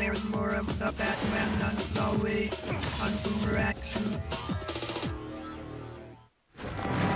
there's more of the Batman on the way on boomerangs Action.